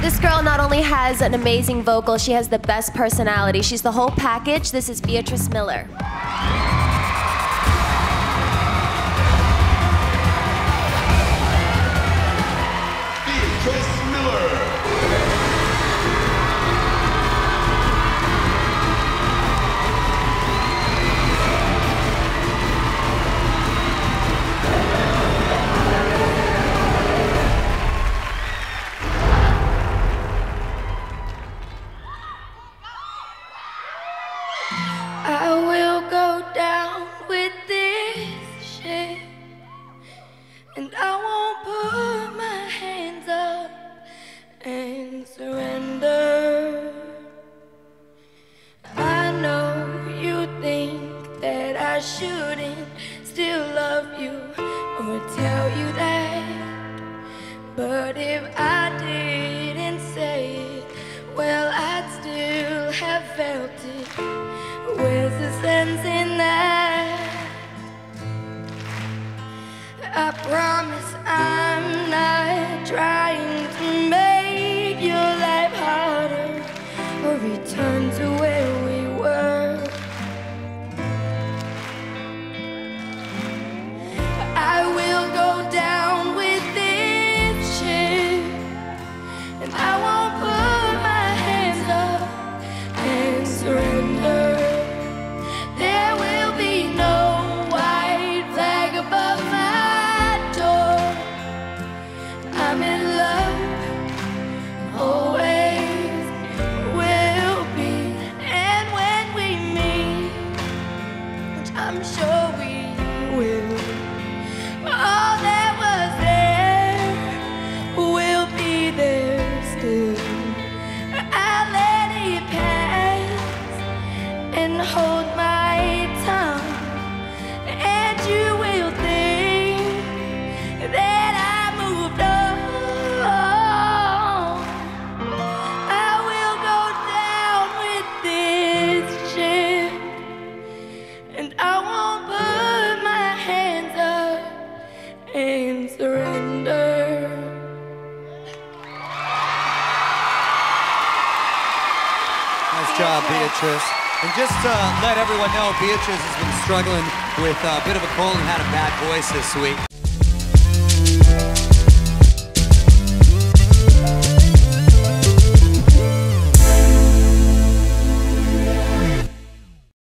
This girl not only has an amazing vocal, she has the best personality. She's the whole package. This is Beatrice Miller. I shouldn't still love you or tell you that, but if I didn't say it, well, I'd still have felt it. Where's the sense in that? I promise I'm not trying to make your life harder or return to where I'm sure job, Beatrice. And just to let everyone know, Beatrice has been struggling with a bit of a cold and had a bad voice this week.